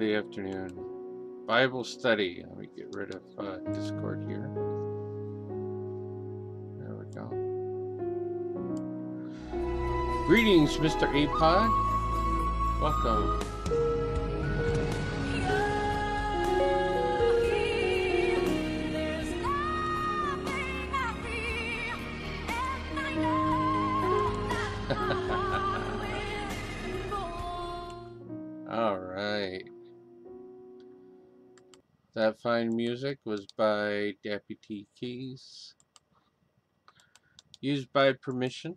Sunday afternoon Bible study. Let me get rid of uh, Discord here. There we go. Greetings, Mr. Apod. Welcome. By Deputy Keys. Used by permission.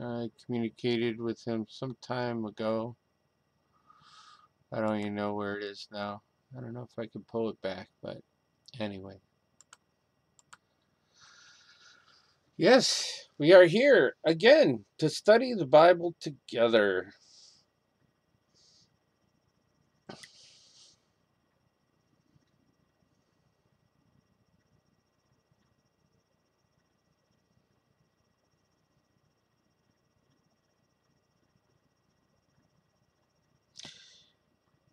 I communicated with him some time ago. I don't even know where it is now. I don't know if I can pull it back, but anyway. Yes, we are here again to study the Bible together.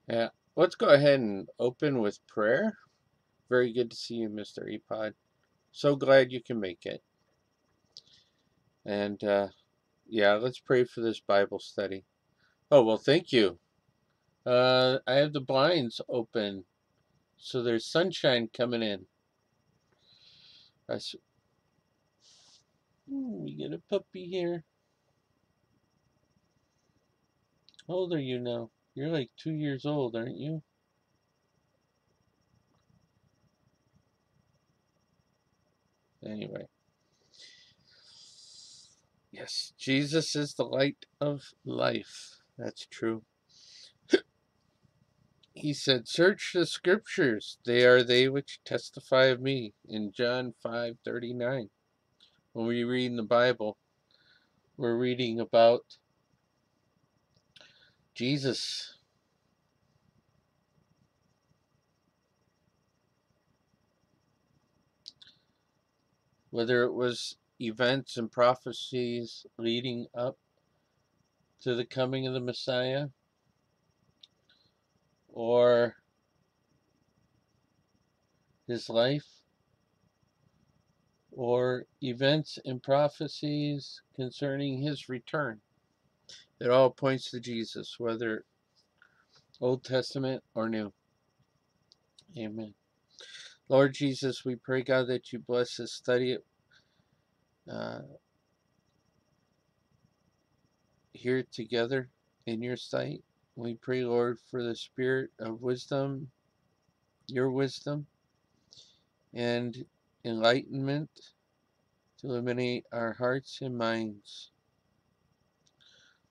Yeah, let's go ahead and open with prayer. Very good to see you, Mr. Epod. So glad you can make it. And uh, yeah, let's pray for this Bible study. Oh, well, thank you. Uh, I have the blinds open, so there's sunshine coming in. I s- Ooh, we get a puppy here. How old are you now? You're like two years old, aren't you? Anyway. Yes, Jesus is the light of life. That's true. He said, Search the scriptures, they are they which testify of me in John five thirty nine. When we read in the Bible, we're reading about Jesus. Whether it was events and prophecies leading up to the coming of the Messiah, or his life, or events and prophecies concerning his return. It all points to Jesus, whether Old Testament or New. Amen. Lord Jesus, we pray, God, that you bless this study uh, here together in your sight. We pray, Lord, for the spirit of wisdom, your wisdom, and enlightenment to illuminate our hearts and minds.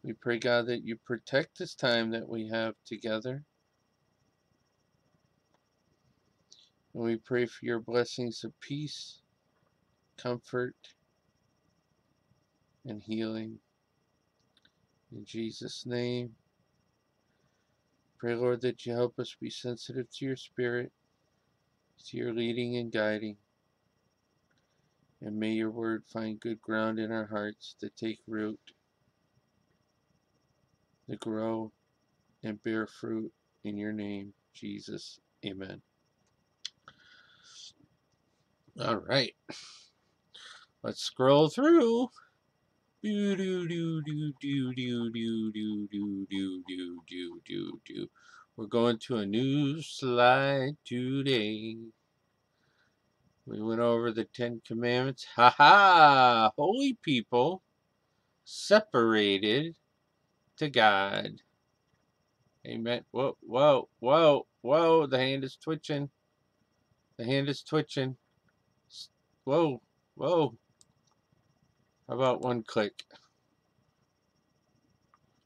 We pray, God, that you protect this time that we have together. And we pray for your blessings of peace, comfort, and healing. In Jesus' name, pray, Lord, that you help us be sensitive to your spirit, to your leading and guiding. And may your word find good ground in our hearts to take root, to grow, and bear fruit in your name, Jesus. Amen. All right. Let's scroll through. Do do do do do do do do do do do do do do. We're going to a new slide today. We went over the Ten Commandments. Ha ha! Holy people separated to God. Amen. Whoa, whoa, whoa, whoa. The hand is twitching. The hand is twitching. Whoa, whoa. How about one click?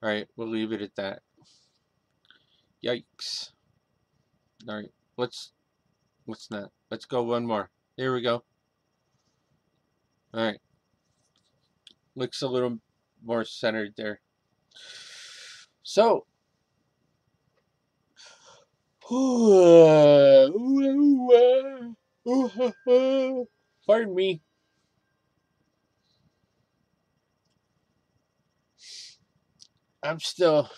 All right, we'll leave it at that. Yikes. All right, let's let's not. Let's go one more. There we go. All right. Looks a little more centered there. So, Pardon me. I'm still.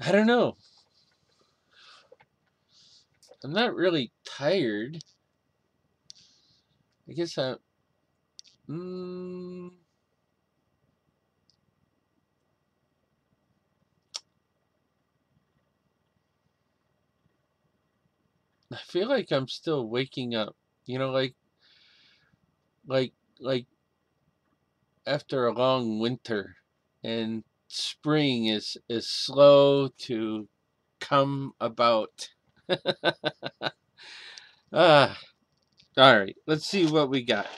I don't know. I'm not really tired. I guess I. Mm, I feel like I'm still waking up. You know, like, like, like after a long winter, and spring is is slow to come about. ah, all right. Let's see what we got.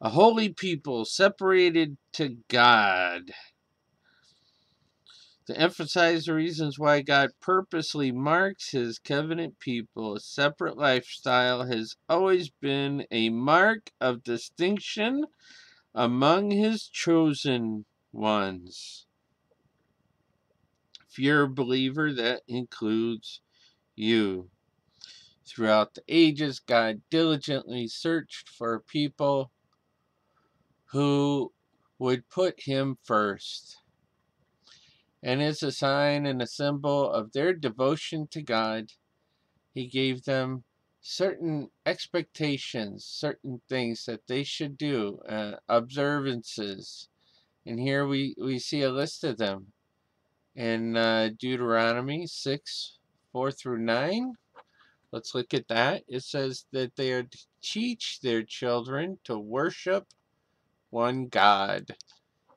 A holy people separated to God to emphasize the reasons why God purposely marks his covenant people. A separate lifestyle has always been a mark of distinction among his chosen ones. If you're a believer, that includes you. Throughout the ages, God diligently searched for people who would put him first and as a sign and a symbol of their devotion to God, he gave them certain expectations, certain things that they should do, uh, observances. And here we, we see a list of them in uh, Deuteronomy 6 4 through 9. Let's look at that. It says that they are to teach their children to worship one God.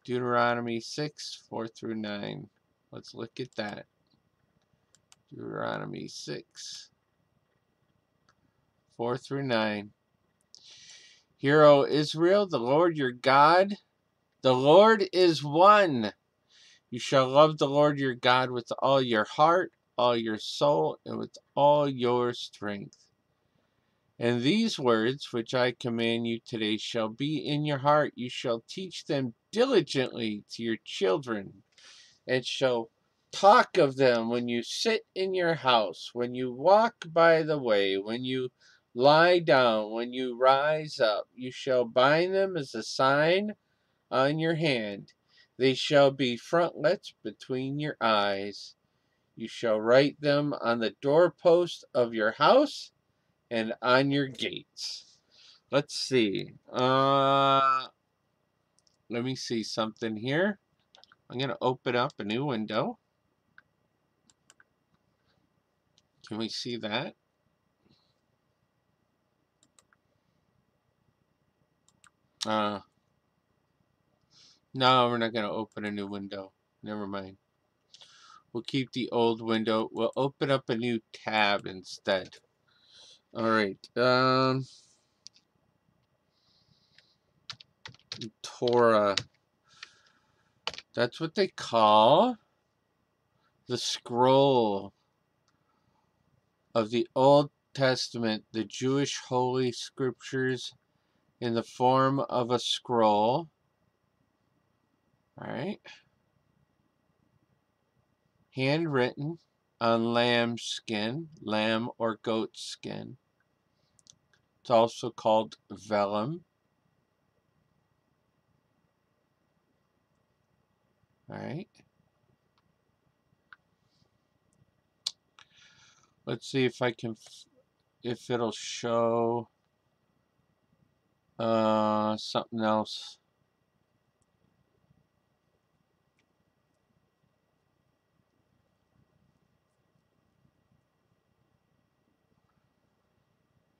Deuteronomy 6, 4 through 9. Let's look at that. Deuteronomy 6, 4 through 9. Hear, O Israel, the Lord your God, the Lord is one. You shall love the Lord your God with all your heart, all your soul, and with all your strength. And these words which I command you today shall be in your heart. You shall teach them diligently to your children, and shall talk of them when you sit in your house, when you walk by the way, when you lie down, when you rise up. You shall bind them as a sign on your hand. They shall be frontlets between your eyes. You shall write them on the doorpost of your house and on your gates. Let's see. Uh, let me see something here. I'm going to open up a new window. Can we see that? Uh, no, we're not going to open a new window. Never mind. We'll keep the old window. We'll open up a new tab instead. All right. Um, Torah. That's what they call the scroll of the Old Testament, the Jewish Holy Scriptures in the form of a scroll. All right. Handwritten on lamb skin, lamb or goat skin. It's also called vellum. All right. Let's see if I can, if it'll show uh, something else.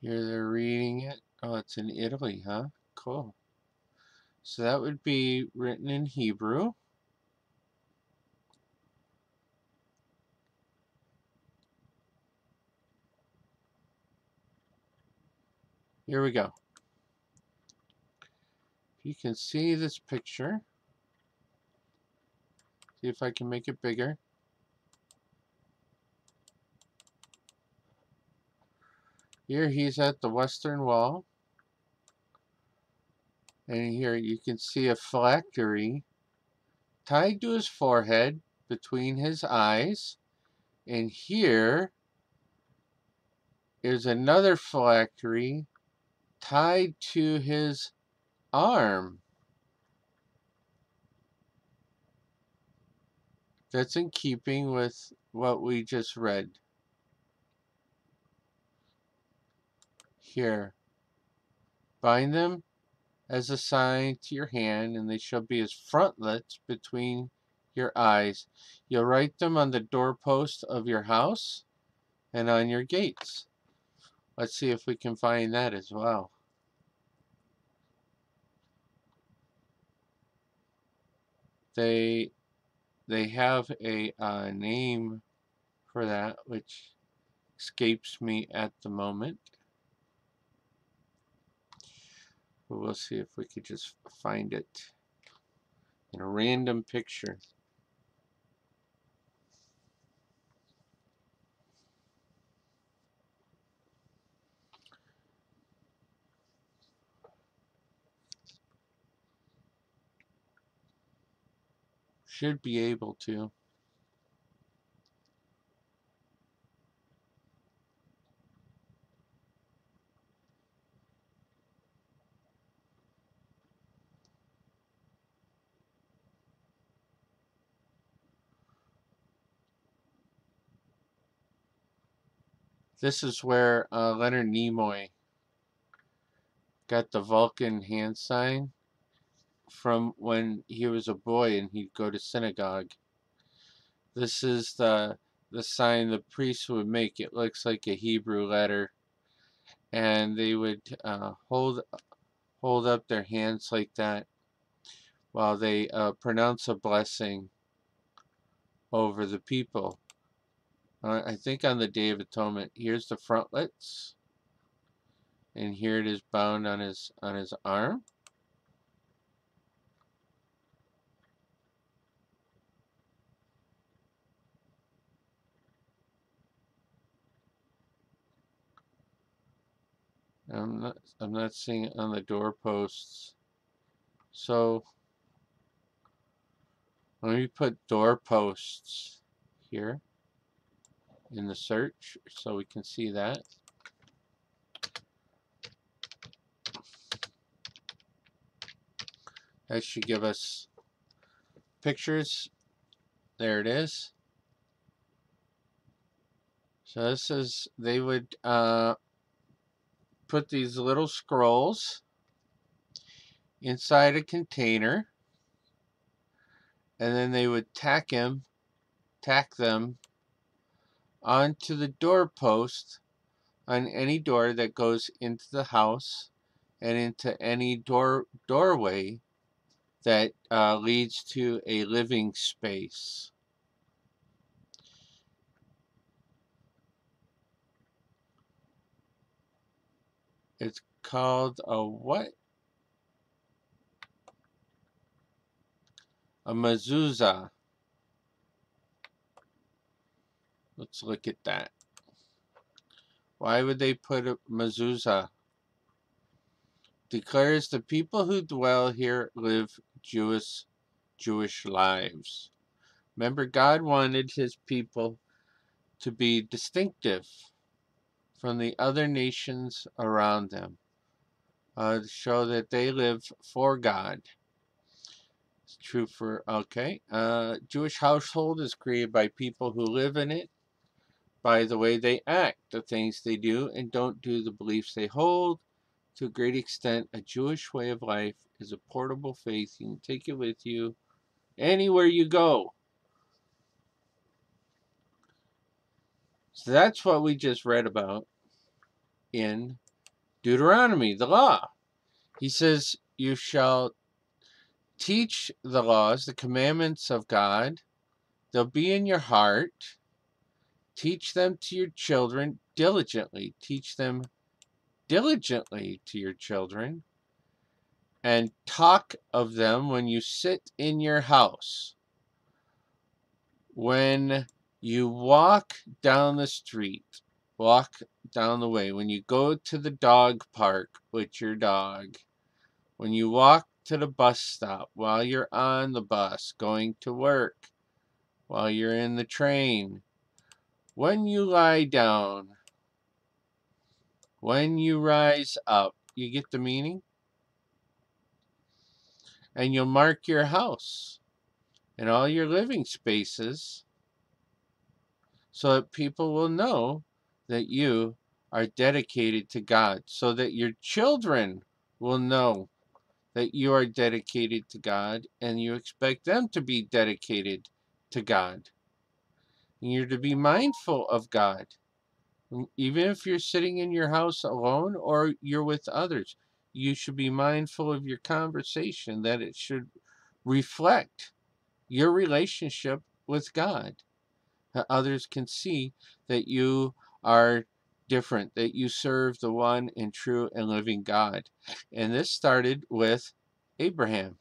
Here they're reading it. Oh, it's in Italy, huh? Cool. So that would be written in Hebrew. Here we go. You can see this picture. See if I can make it bigger. Here he's at the western wall. And here you can see a phylactery tied to his forehead between his eyes. And here is another phylactery tied to his arm. That's in keeping with what we just read. Here. Bind them as a sign to your hand, and they shall be as frontlets between your eyes. You'll write them on the doorpost of your house and on your gates. Let's see if we can find that as well. They they have a uh, name for that, which escapes me at the moment. But we'll see if we could just find it in a random picture. Should be able to. This is where uh, Leonard Nimoy got the Vulcan hand sign from when he was a boy and he'd go to synagogue. This is the the sign the priests would make. It looks like a Hebrew letter, and they would uh, hold hold up their hands like that while they uh, pronounce a blessing over the people. Uh, I think on the Day of Atonement, here's the frontlets, and here it is bound on his on his arm. I'm not I'm not seeing it on the doorposts. So let me put doorposts here in the search so we can see that. That should give us pictures. There it is. So this is, they would uh, put these little scrolls inside a container and then they would tack him, tack them onto the doorpost on any door that goes into the house and into any door doorway that uh, leads to a living space. It's called a what? A mezuzah. Let's look at that. Why would they put a mezuzah? Declares the people who dwell here live Jewish Jewish lives. Remember, God wanted his people to be distinctive from the other nations around them, uh, show that they live for God. It's true for, okay. Uh, Jewish household is created by people who live in it by the way they act, the things they do and don't do, the beliefs they hold. To a great extent, a Jewish way of life is a portable faith. You can take it with you anywhere you go. So that's what we just read about in Deuteronomy, the law. He says, You shall teach the laws, the commandments of God. They'll be in your heart Teach them to your children diligently. Teach them diligently to your children. And talk of them when you sit in your house. When you walk down the street, walk down the way. When you go to the dog park with your dog. When you walk to the bus stop, while you're on the bus, going to work, while you're in the train, when you lie down, When you rise up, you get the meaning? And you'll mark your house and all your living spaces so that people will know that you are dedicated to God, so that your children will know that you are dedicated to God and you expect them to be dedicated to God. And you're to be mindful of God. Mm, even if you're sitting in your house alone or you're with others, you should be mindful of your conversation, that it should reflect your relationship with God. That others can see that you are different, that you serve the one and true and living God. And this started with Abraham.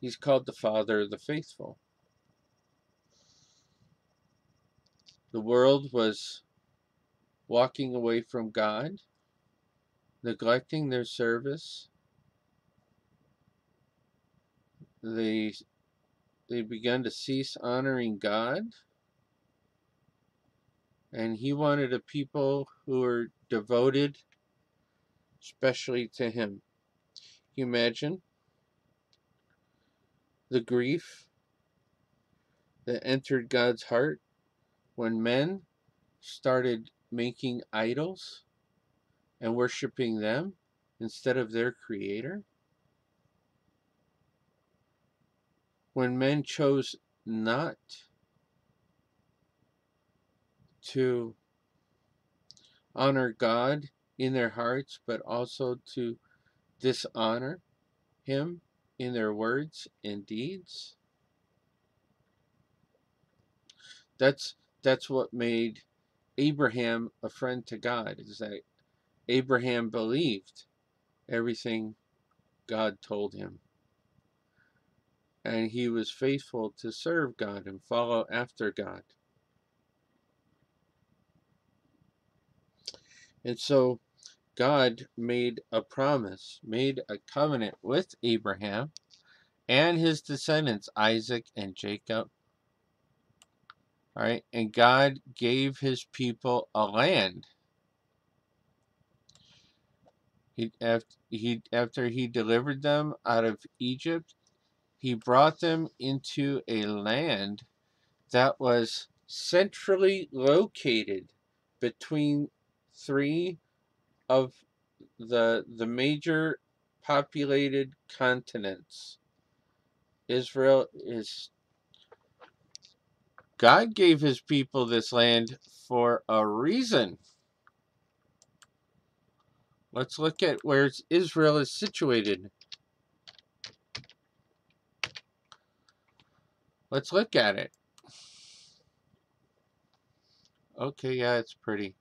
He's called the father of the faithful. The world was walking away from God, neglecting their service. They, they began to cease honoring God. And he wanted a people who were devoted, especially to him. Can you imagine the grief that entered God's heart when men started making idols and worshiping them instead of their creator? When men chose not to honor God in their hearts, but also to dishonor Him in their words and deeds? That's that's what made Abraham a friend to God. Is that Abraham believed everything God told him. And he was faithful to serve God and follow after God. And so God made a promise, made a covenant with Abraham and his descendants, Isaac and Jacob. All right, and God gave his people a land. He after he after he delivered them out of Egypt, he brought them into a land that was centrally located between three of the the major populated continents. Israel is God gave his people this land for a reason. Let's look at where Israel is situated. Let's look at it. Okay, yeah, it's pretty.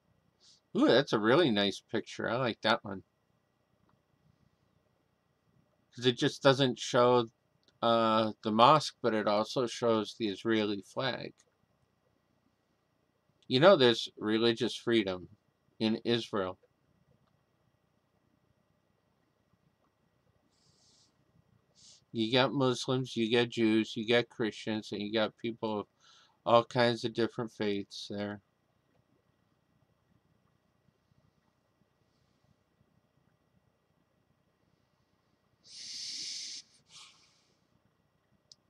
Ooh, that's a really nice picture. I like that one. Because it just doesn't show uh, the mosque, but it also shows the Israeli flag. You know, there's religious freedom in Israel. You got Muslims, you got Jews, you got Christians, and you got people of all kinds of different faiths there.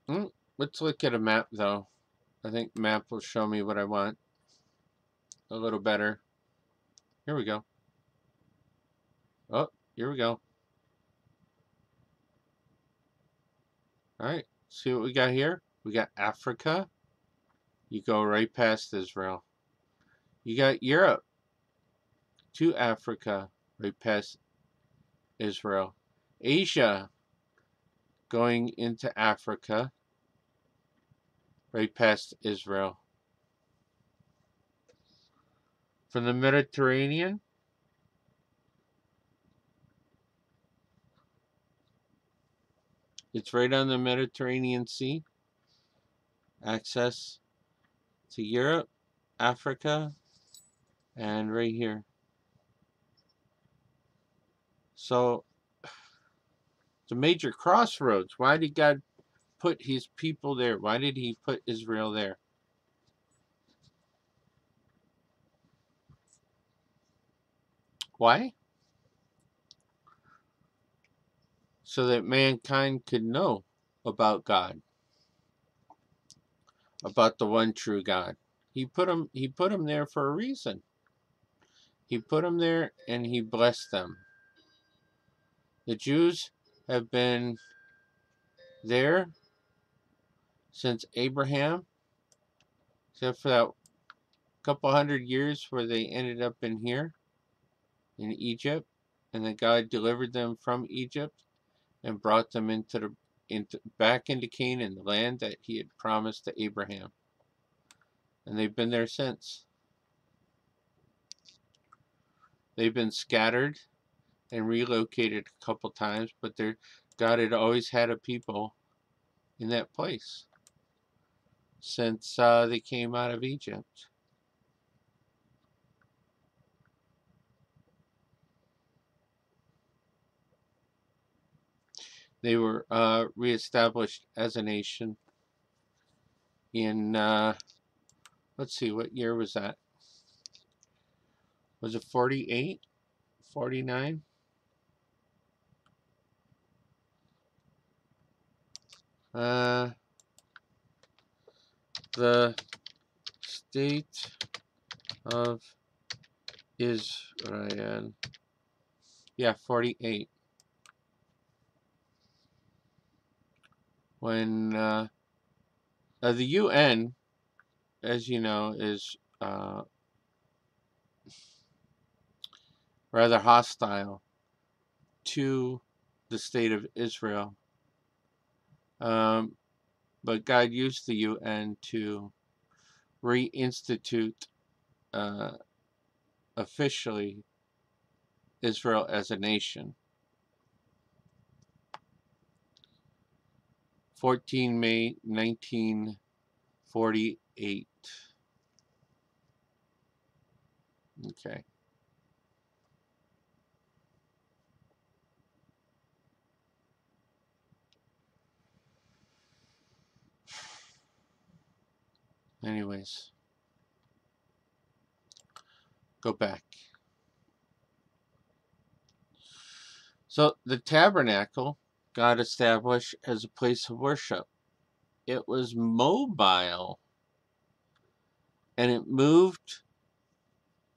Hmm, let's look at a map though. I think map will show me what I want a little better. Here we go. Oh, here we go. Alright, see what we got here? We got Africa. You go right past Israel. You got Europe to Africa, right past Israel. Asia going into Africa, right past Israel. From the Mediterranean, it's right on the Mediterranean Sea. Access to Europe, Africa, and right here. So, it's a major crossroads. Why did God put his people there? Why did he put Israel there? Why? So that mankind could know about God, about the one true God. He put them. He put them there for a reason. He put them there, and he blessed them. The Jews have been there since Abraham, except for that couple hundred years where they ended up in here in Egypt, and that God delivered them from Egypt and brought them into the into back into Canaan, the land that He had promised to Abraham. And they've been there since. They've been scattered and relocated a couple times, but they God had always had a people in that place since uh, they came out of Egypt. They were uh, reestablished as a nation in, uh, let's see, what year was that? Was it 48? 49? Uh, the state of Israel. Yeah, 48. When uh, uh, the UN, as you know, is uh, rather hostile to the state of Israel um, but God used the UN to reinstitute uh, officially Israel as a nation. 14 May 1948. Okay. Anyways, go back. So the tabernacle got established as a place of worship. It was mobile and it moved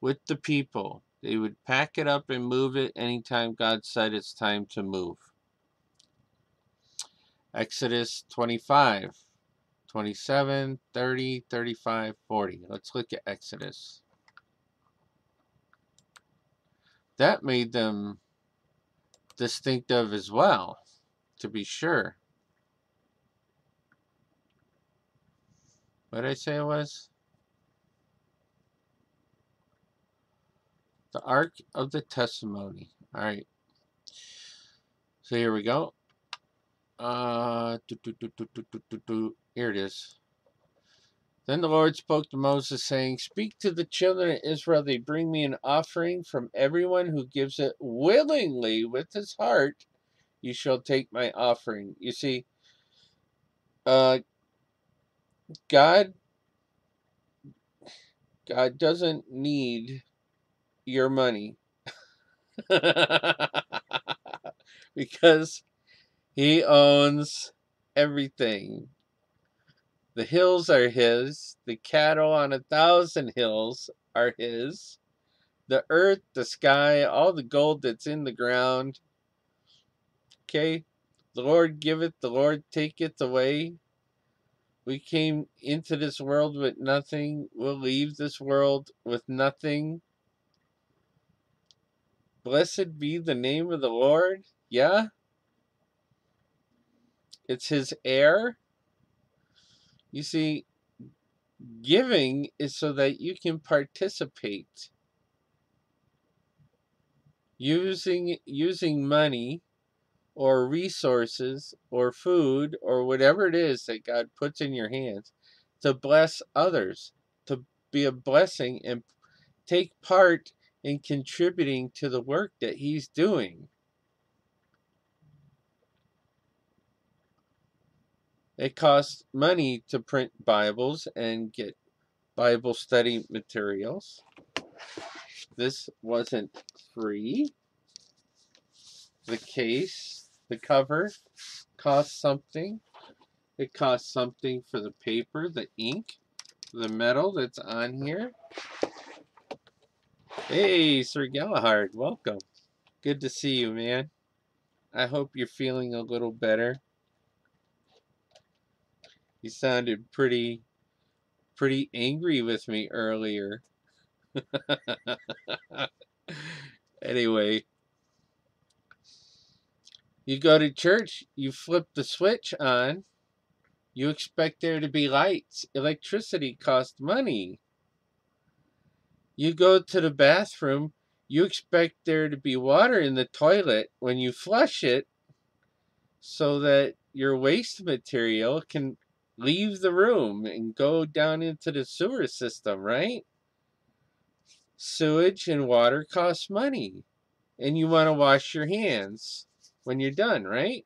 with the people. They would pack it up and move it anytime God said it's time to move. Exodus 25 27, 30, 35, 40. Let's look at Exodus. That made them distinctive as well, to be sure. What did I say it was? The Ark of the Testimony. All right. So here we go. Uh, do, do, do, here it is. Then the Lord spoke to Moses, saying, Speak to the children of Israel, they bring me an offering from everyone who gives it willingly with his heart. You shall take my offering. You see, uh, God, God doesn't need your money because He owns everything. The hills are his. The cattle on a thousand hills are his. The earth, the sky, all the gold that's in the ground. Okay? The Lord giveth, the Lord taketh away. We came into this world with nothing. We'll leave this world with nothing. Blessed be the name of the Lord. Yeah? It's his heir. You see, giving is so that you can participate. Using using money or resources or food or whatever it is that God puts in your hands to bless others, to be a blessing and take part in contributing to the work that He's doing. It costs money to print Bibles and get Bible study materials. This wasn't free. The case, the cover, costs something. It costs something for the paper, the ink, the metal that's on here. Hey, Sir Galahad, welcome. Good to see you, man. I hope you're feeling a little better. You sounded pretty pretty angry with me earlier. anyway, you go to church, you flip the switch on, you expect there to be lights. Electricity costs money. You go to the bathroom, you expect there to be water in the toilet when you flush it so that your waste material can leave the room and go down into the sewer system, right? Sewage and water cost money. And you want to wash your hands when you're done, right?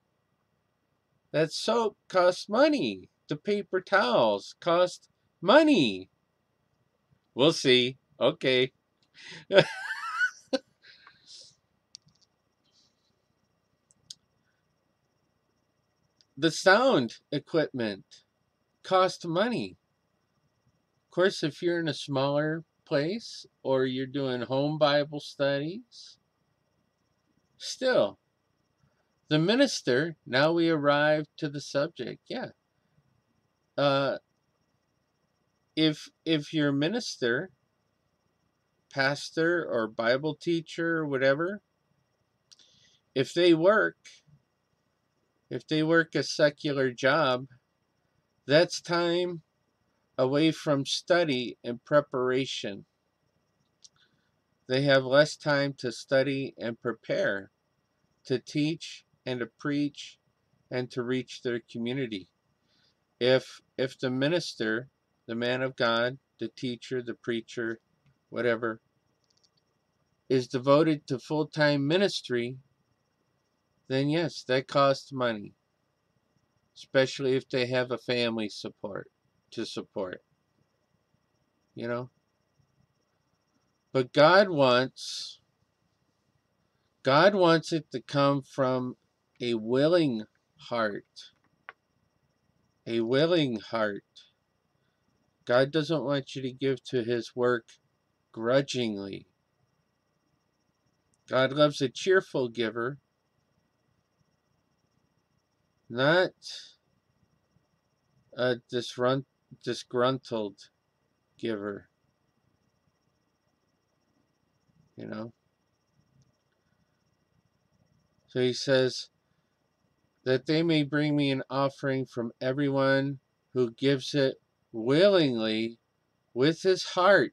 That soap costs money. The paper towels cost money. We'll see. Okay. the sound equipment cost money. Of course, if you're in a smaller place or you're doing home Bible studies, still, the minister, now we arrive to the subject. Yeah. Uh, if if your minister, pastor or Bible teacher or whatever, if they work, if they work a secular job, that's time away from study and preparation. They have less time to study and prepare, to teach and to preach and to reach their community. If if the minister, the man of God, the teacher, the preacher, whatever, is devoted to full-time ministry, then yes, that costs money especially if they have a family support to support. You know? But God wants God wants it to come from a willing heart. A willing heart. God doesn't want you to give to his work grudgingly. God loves a cheerful giver not a disgruntled giver. You know? So he says, that they may bring me an offering from everyone who gives it willingly with his heart,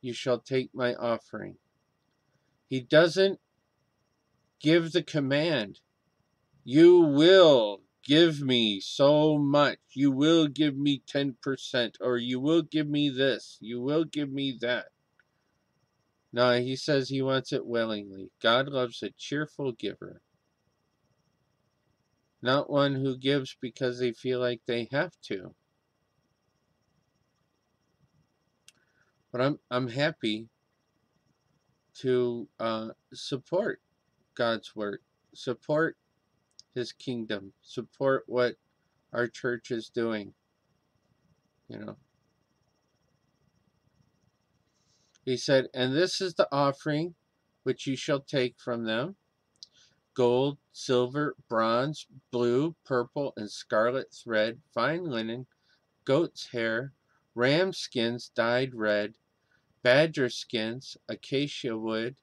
you shall take my offering. He doesn't give the command. You will give me so much. You will give me 10%, or you will give me this. You will give me that. No, he says he wants it willingly. God loves a cheerful giver, not one who gives because they feel like they have to. But I'm I'm happy to uh, support God's work, support his kingdom, support what our church is doing. You know. He said, And this is the offering which you shall take from them gold, silver, bronze, blue, purple, and scarlet thread, fine linen, goat's hair, ram skins dyed red, badger skins, acacia wood,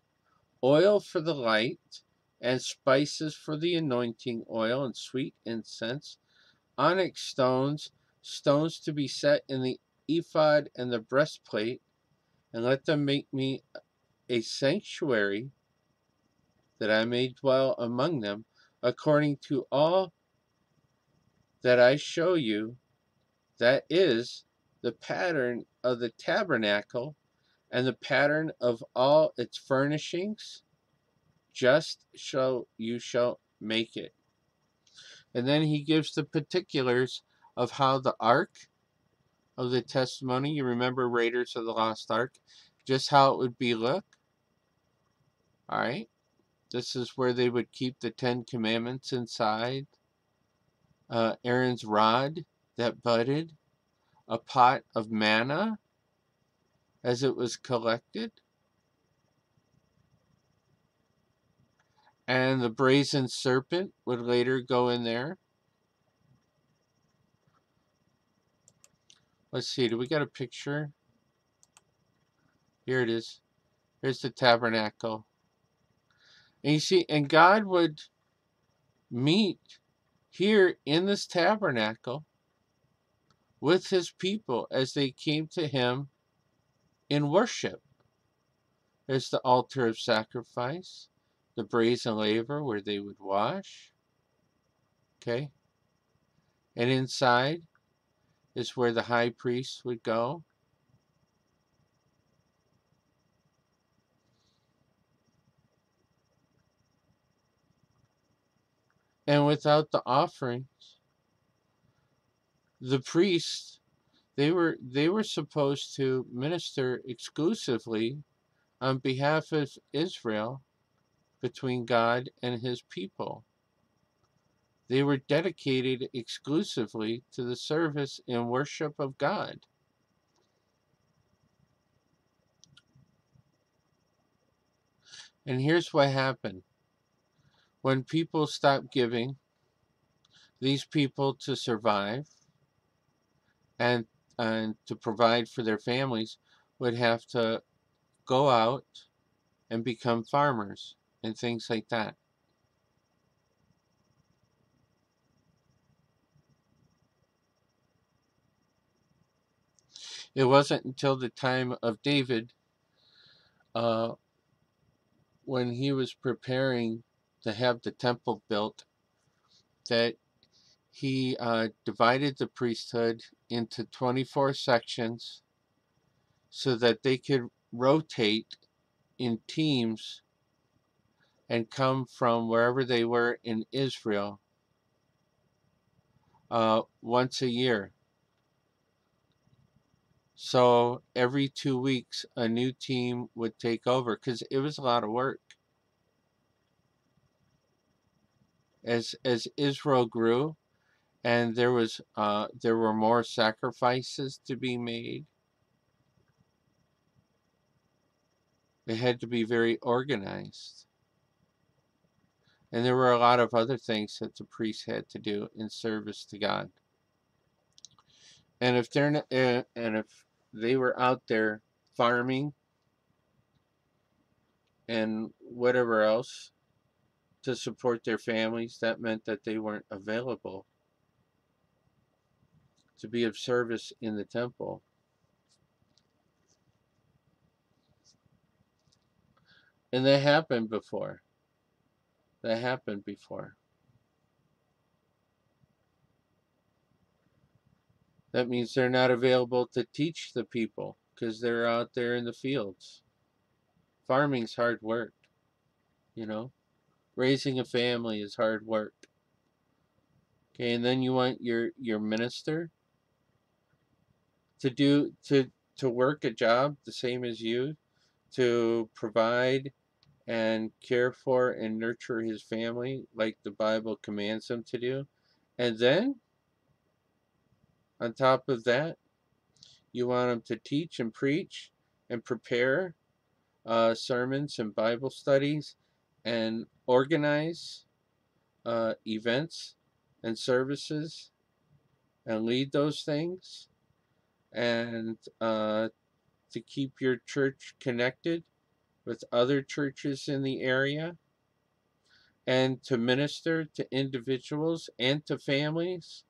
oil for the light, and spices for the anointing oil and sweet incense, onyx stones, stones to be set in the ephod and the breastplate, and let them make me a sanctuary that I may dwell among them, according to all that I show you, that is the pattern of the tabernacle and the pattern of all its furnishings just so you shall make it. And then he gives the particulars of how the ark of the testimony, you remember Raiders of the Lost Ark, just how it would be look. All right. This is where they would keep the Ten Commandments inside. Uh, Aaron's rod that budded, a pot of manna as it was collected. And the brazen serpent would later go in there. Let's see, do we got a picture? Here it is. Here's the tabernacle. And you see, and God would meet here in this tabernacle with his people as they came to him in worship. There's the altar of sacrifice, the brazen laver where they would wash. Okay? And inside is where the high priest would go. And without the offerings, the priests they were they were supposed to minister exclusively on behalf of Israel between God and his people. They were dedicated exclusively to the service and worship of God. And here's what happened. When people stopped giving, these people to survive and and to provide for their families would have to go out and become farmers and things like that. It wasn't until the time of David, uh, when he was preparing to have the temple built, that he uh, divided the priesthood into 24 sections so that they could rotate in teams and come from wherever they were in Israel uh, once a year. So every two weeks, a new team would take over because it was a lot of work. As as Israel grew, and there was uh, there were more sacrifices to be made. It had to be very organized. And there were a lot of other things that the priests had to do in service to God. And if they're not, uh, and if they were out there farming and whatever else to support their families, that meant that they weren't available to be of service in the temple. And that happened before. That happened before. That means they're not available to teach the people because they're out there in the fields. Farming's hard work, you know. Raising a family is hard work. Okay, and then you want your your minister to do to to work a job the same as you, to provide and care for and nurture his family like the Bible commands him to do. And then on top of that, you want him to teach and preach and prepare uh, sermons and Bible studies and organize uh, events and services and lead those things and uh, to keep your church connected with other churches in the area and to minister to individuals and to families.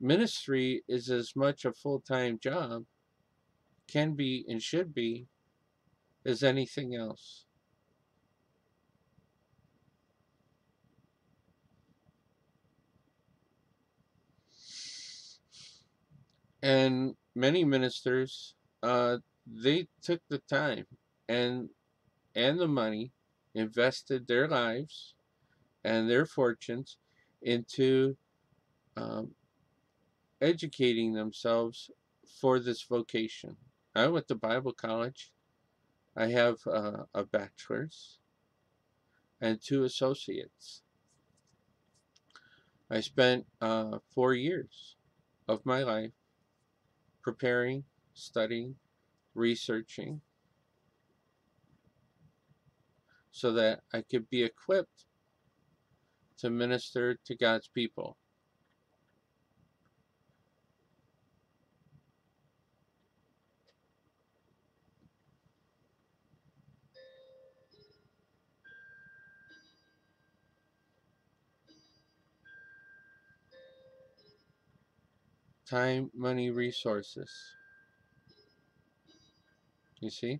Ministry is as much a full-time job can be and should be as anything else and many ministers uh, they took the time and and the money invested their lives and their fortunes into um, educating themselves for this vocation. I went to Bible college. I have uh, a bachelor's and two associates. I spent uh, four years of my life preparing, studying, researching, so that I could be equipped to minister to God's people. Time, money, resources. You see?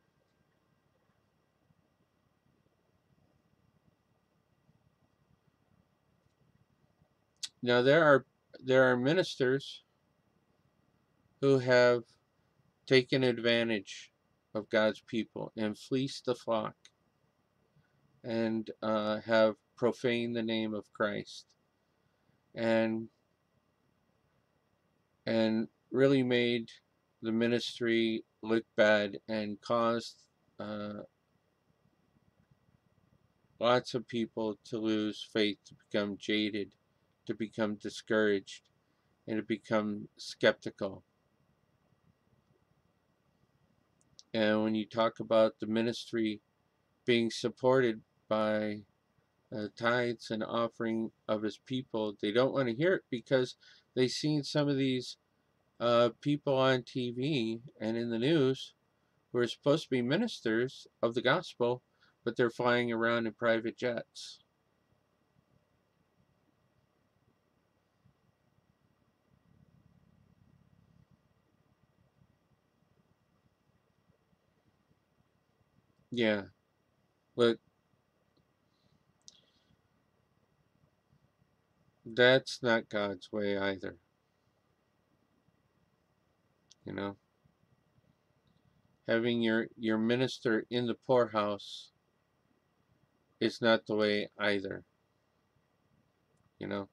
Now there are there are ministers who have taken advantage of God's people and fleeced the flock and uh, have profaned the name of Christ and and really made the ministry look bad and caused uh, lots of people to lose faith, to become jaded, to become discouraged, and to become skeptical. And when you talk about the ministry being supported by uh, tithes and offering of his people, they don't want to hear it because they've seen some of these uh, people on TV and in the news who are supposed to be ministers of the gospel, but they're flying around in private jets. Yeah. But that's not God's way either. You know? Having your, your minister in the poorhouse is not the way either. You know?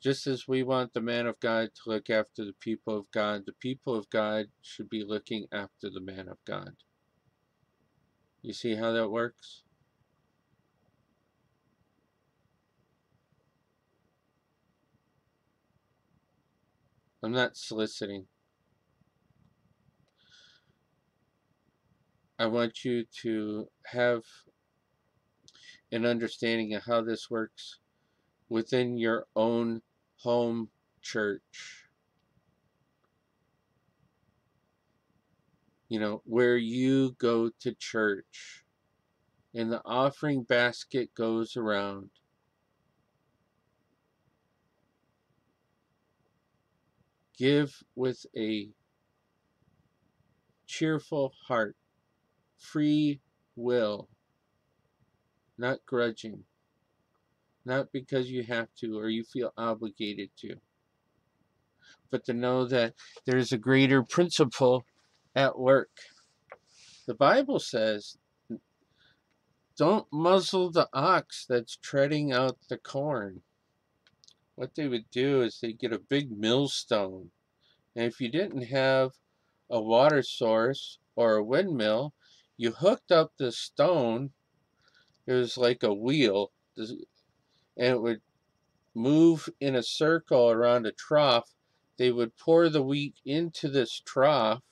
Just as we want the man of God to look after the people of God, the people of God should be looking after the man of God. You see how that works? I'm not soliciting. I want you to have an understanding of how this works within your own home church. You know, where you go to church and the offering basket goes around. Give with a cheerful heart, free will, not grudging, not because you have to or you feel obligated to, but to know that there's a greater principle at work. The Bible says, don't muzzle the ox that's treading out the corn what they would do is they'd get a big millstone. And if you didn't have a water source or a windmill, you hooked up the stone. It was like a wheel, and it would move in a circle around a trough. They would pour the wheat into this trough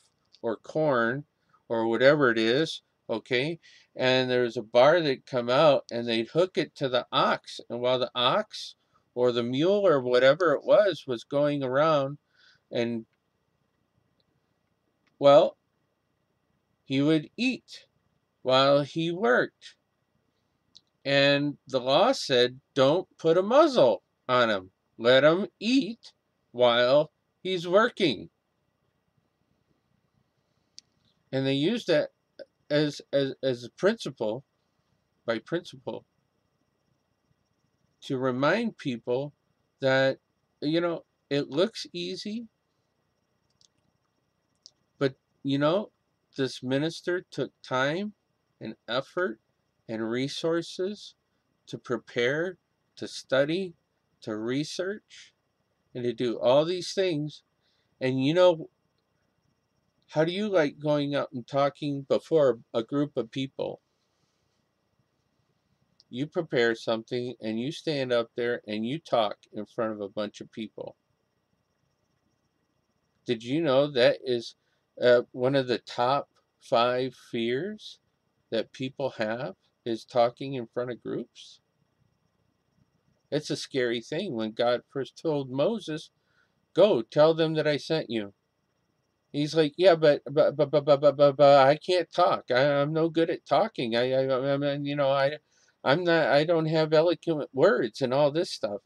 or corn or whatever it is, okay? And there's a bar that'd come out and they'd hook it to the ox. And while the ox or the mule or whatever it was was going around and well he would eat while he worked. And the law said don't put a muzzle on him. Let him eat while he's working. And they used that as as as a principle by principle to remind people that, you know, it looks easy, but, you know, this minister took time and effort and resources to prepare, to study, to research and to do all these things. And you know, how do you like going out and talking before a group of people? You prepare something and you stand up there and you talk in front of a bunch of people. Did you know that is uh, one of the top five fears that people have is talking in front of groups? It's a scary thing when God first told Moses, Go, tell them that I sent you. He's like, Yeah, but but but but but but, but, but I can't talk. I, I'm no good at talking. I, I I mean, you know, I I'm not I don't have eloquent words and all this stuff.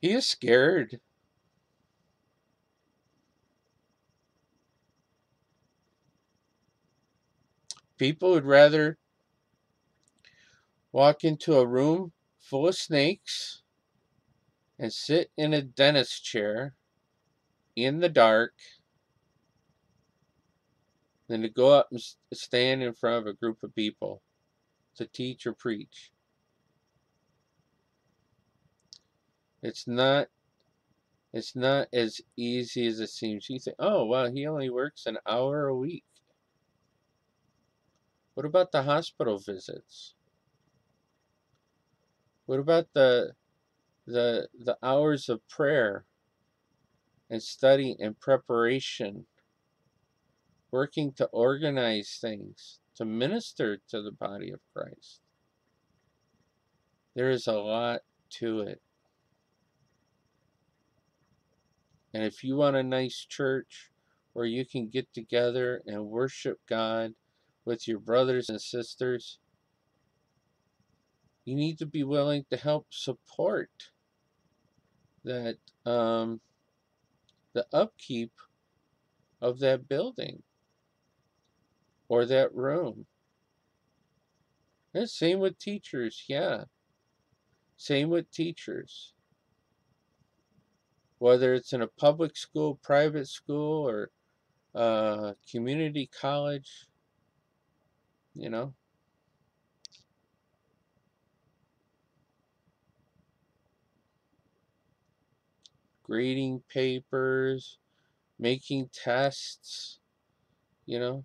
He is scared. People would rather walk into a room full of snakes and sit in a dentist chair in the dark than to go up and stand in front of a group of people to teach or preach. It's not it's not as easy as it seems. You think, oh well, he only works an hour a week. What about the hospital visits? What about the the the hours of prayer and study and preparation? Working to organize things, to minister to the body of Christ. There is a lot to it. And if you want a nice church where you can get together and worship God with your brothers and sisters, you need to be willing to help support that um, the upkeep of that building or that room. And same with teachers, yeah. Same with teachers. Whether it's in a public school, private school, or uh, community college, you know, grading papers, making tests, you know.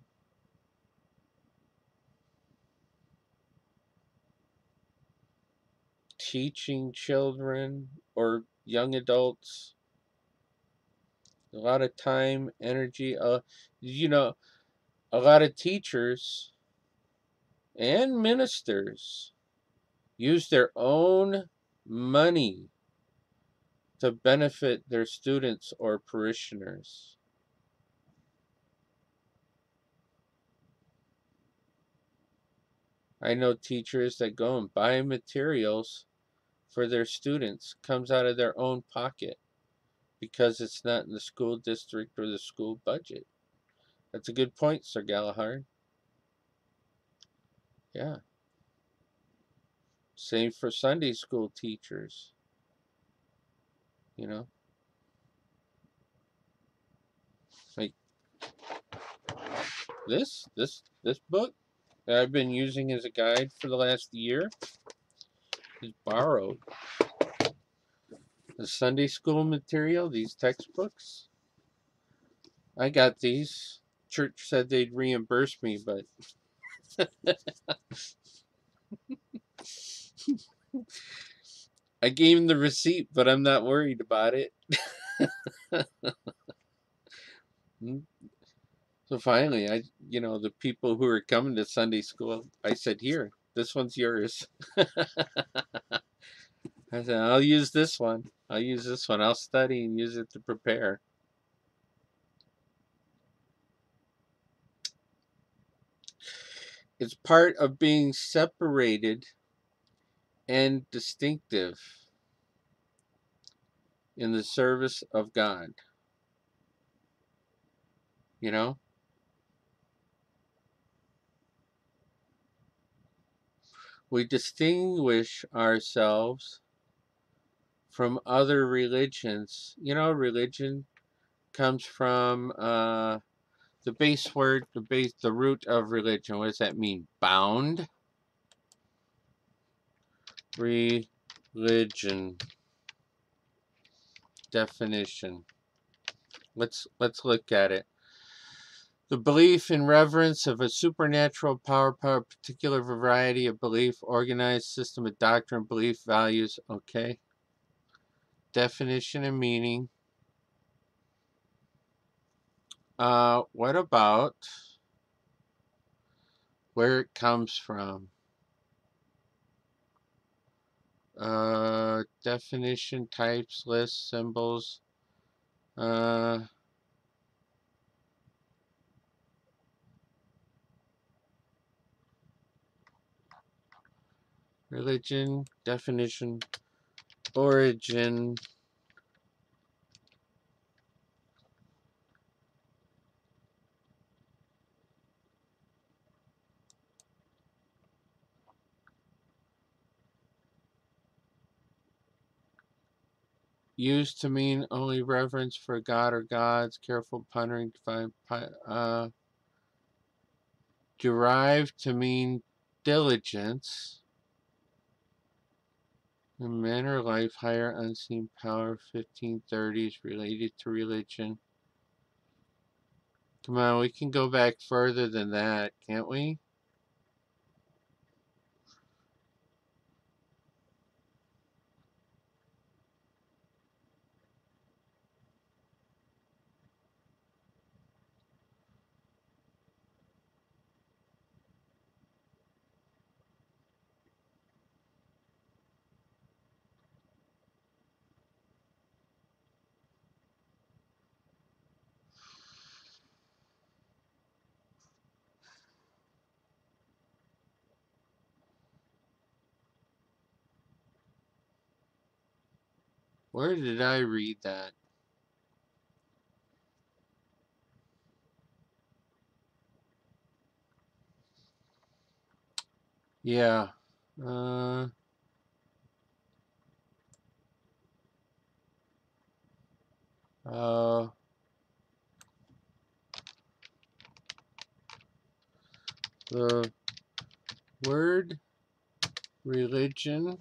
Teaching children or young adults. A lot of time, energy. Uh, you know, a lot of teachers and ministers use their own money to benefit their students or parishioners. I know teachers that go and buy materials for their students comes out of their own pocket because it's not in the school district or the school budget. That's a good point, Sir Galahad. Yeah. Same for Sunday school teachers you know like this this this book that I've been using as a guide for the last year is borrowed the Sunday school material these textbooks I got these church said they'd reimburse me but I gave him the receipt, but I'm not worried about it. Hmm. so finally, I, you know, the people who are coming to Sunday school, I said, here, this one's yours. I said, I'll use this one. I'll use this one. I'll study and use it to prepare. It's part of being separated and distinctive in the service of God. You know? We distinguish ourselves from other religions. You know, religion comes from uh, the base word, the base, the root of religion. What does that mean? Bound religion. definition. Let's let's look at it. The belief and reverence of a supernatural power, power, particular variety of belief, organized system of doctrine, belief, values. Okay. Definition and meaning. Uh, what about where it comes from? Uh, definition, types, lists, symbols. Uh, religion, definition, origin, used to mean only reverence for God or gods, careful pondering, uh, derived to mean diligence, the manner of life, higher unseen power, 1530s, related to religion. Come on, we can go back further than that, can't we? Where did I read that? Yeah. Uh, uh, the word religion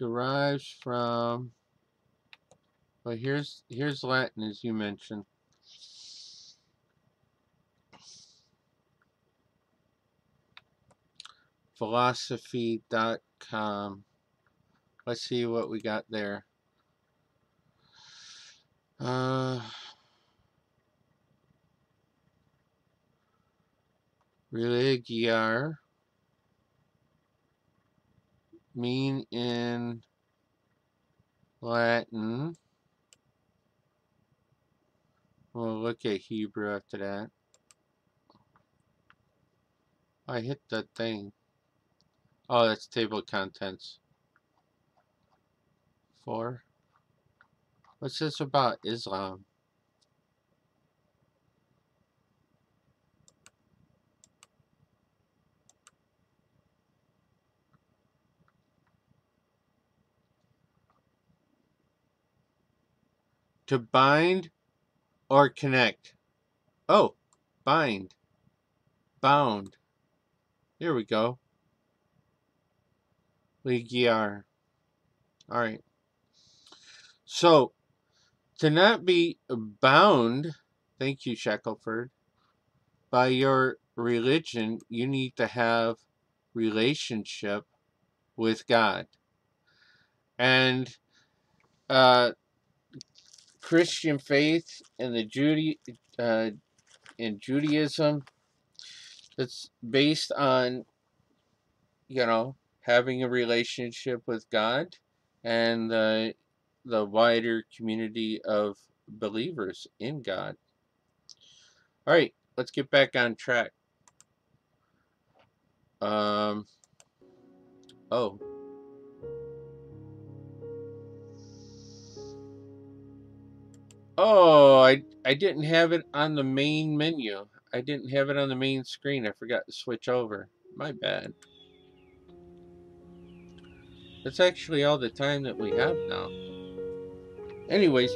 derives from well here's here's Latin as you mentioned. Philosophy.com let's see what we got there. Uh, religare mean in Latin. We'll look at Hebrew after that. I hit that thing. Oh, that's table contents. Four. What's this about Islam? To bind or connect. Oh, bind. Bound. Here we go. Ligare. Alright. So, to not be bound, thank you, Shackelford, by your religion, you need to have relationship with God. And uh, Christian faith and the Judy uh, in Judaism that's based on you know having a relationship with God and the the wider community of believers in God. All right, let's get back on track. Um. Oh. Oh, I, I didn't have it on the main menu. I didn't have it on the main screen. I forgot to switch over. My bad. That's actually all the time that we have now. Anyways,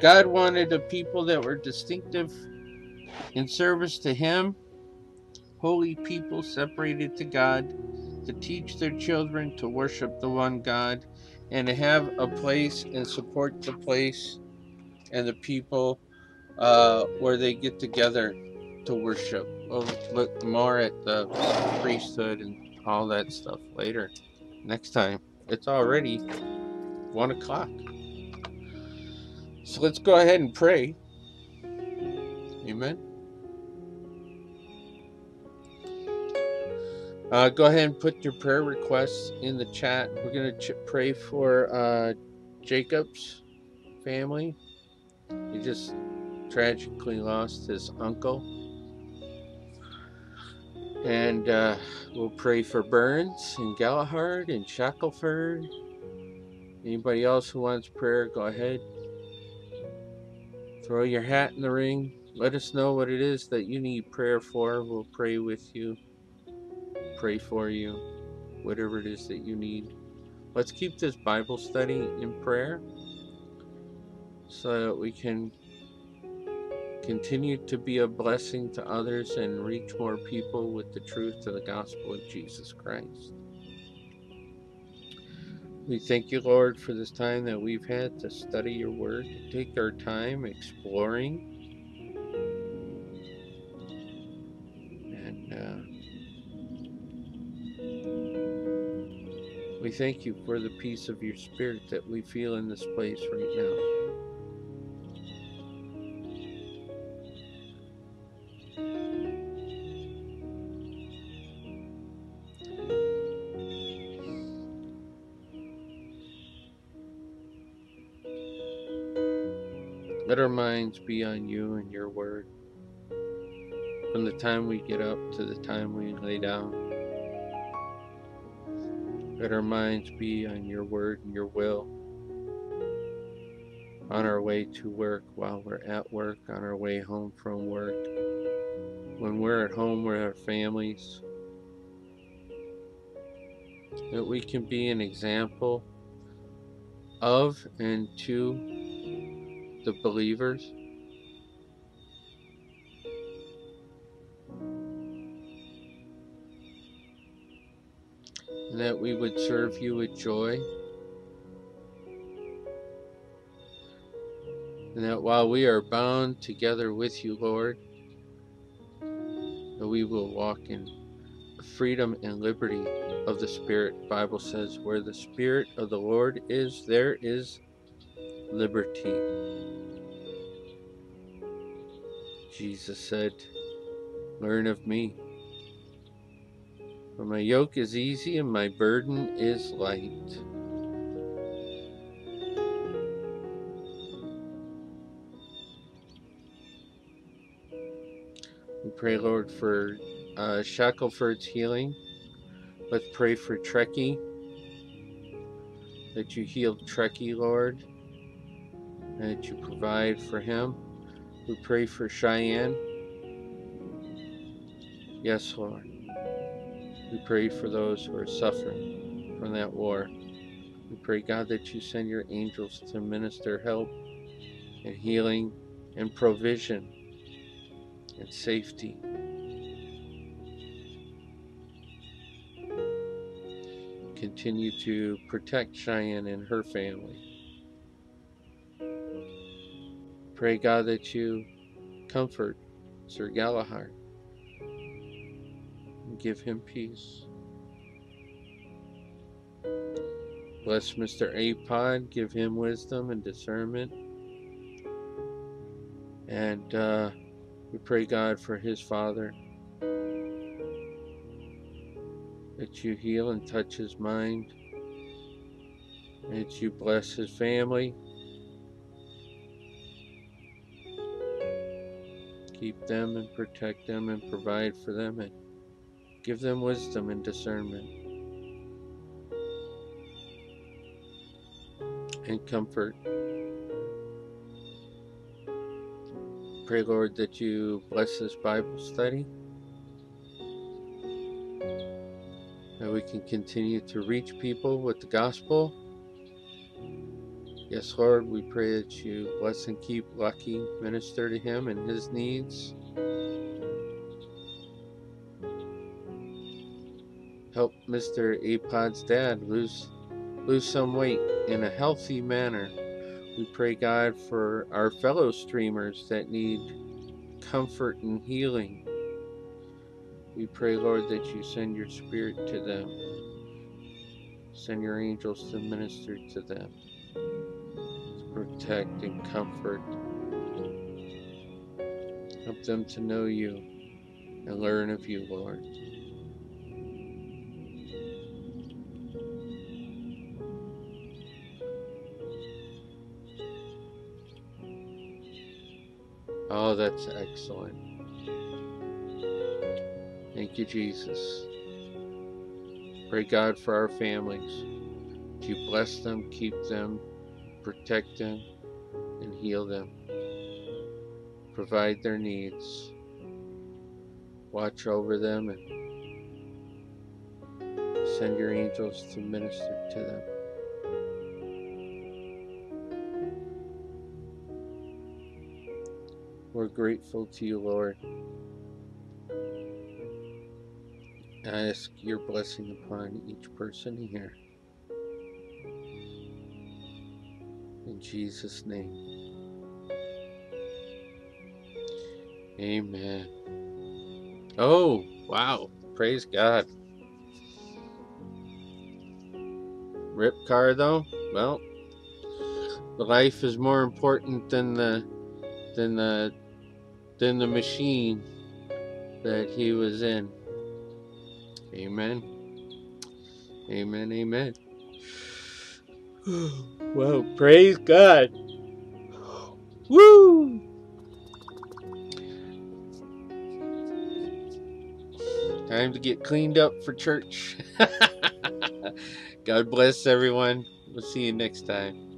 God wanted a people that were distinctive in service to Him holy people separated to God, to teach their children to worship the one God, and to have a place and support the place and the people uh, where they get together to worship. We'll look more at the priesthood and all that stuff later. Next time. It's already one o'clock. So let's go ahead and pray. Amen. Uh, go ahead and put your prayer requests in the chat. We're going to pray for uh, Jacob's family. He just tragically lost his uncle. And uh, we'll pray for Burns and Galahad and Shackelford. Anybody else who wants prayer, go ahead. Throw your hat in the ring. Let us know what it is that you need prayer for. We'll pray with you, pray for you, whatever it is that you need. Let's keep this Bible study in prayer so that we can continue to be a blessing to others and reach more people with the truth of the gospel of Jesus Christ. We thank you, Lord, for this time that we've had to study your word, to take our time exploring. And uh, we thank you for the peace of your spirit that we feel in this place right now. Minds be on you and your word. From the time we get up to the time we lay down. Let our minds be on your word and your will. On our way to work, while we're at work, on our way home from work. When we're at home with our families. That we can be an example of and to the believers. That we would serve you with joy. And that while we are bound together with you, Lord, that we will walk in freedom and liberty of the Spirit. The Bible says, where the Spirit of the Lord is, there is liberty. Jesus said, Learn of me. For my yoke is easy and my burden is light. We pray, Lord, for uh, Shackelford's healing. Let's pray for Trekkie, that you heal Trekkie, Lord, and that you provide for him. We pray for Cheyenne. Yes, Lord. We pray for those who are suffering from that war. We pray, God, that you send your angels to minister help and healing and provision and safety. Continue to protect Cheyenne and her family. Pray, God, that you comfort Sir Galahad and give him peace. Bless Mr. Apod, give him wisdom and discernment. And uh, we pray, God, for his father, that you heal and touch his mind, that you bless his family. Keep them and protect them and provide for them and give them wisdom and discernment and comfort. Pray, Lord, that you bless this Bible study. That we can continue to reach people with the gospel Yes, Lord, we pray that you bless and keep Lucky, minister to him and his needs. Help Mr. Apod's dad lose lose some weight in a healthy manner. We pray God for our fellow streamers that need comfort and healing. We pray, Lord, that you send your spirit to them. Send your angels to minister to them, protect and comfort. Help them to know you and learn of you, Lord. Oh, that's excellent. Thank you, Jesus. Pray God for our families. You bless them, keep them, protect them, and heal them. Provide their needs. Watch over them and send your angels to minister to them. We're grateful to you, Lord. I ask your blessing upon each person here. Jesus' name. Amen. Oh, wow. Praise God. Rip car though? Well, the life is more important than the than the than the machine that he was in. Amen. Amen. Amen. well, praise God. Woo! Time to get cleaned up for church. God bless everyone. We'll see you next time.